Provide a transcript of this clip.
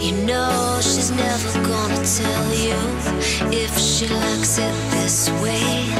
You know she's never gonna tell you if she likes it this way.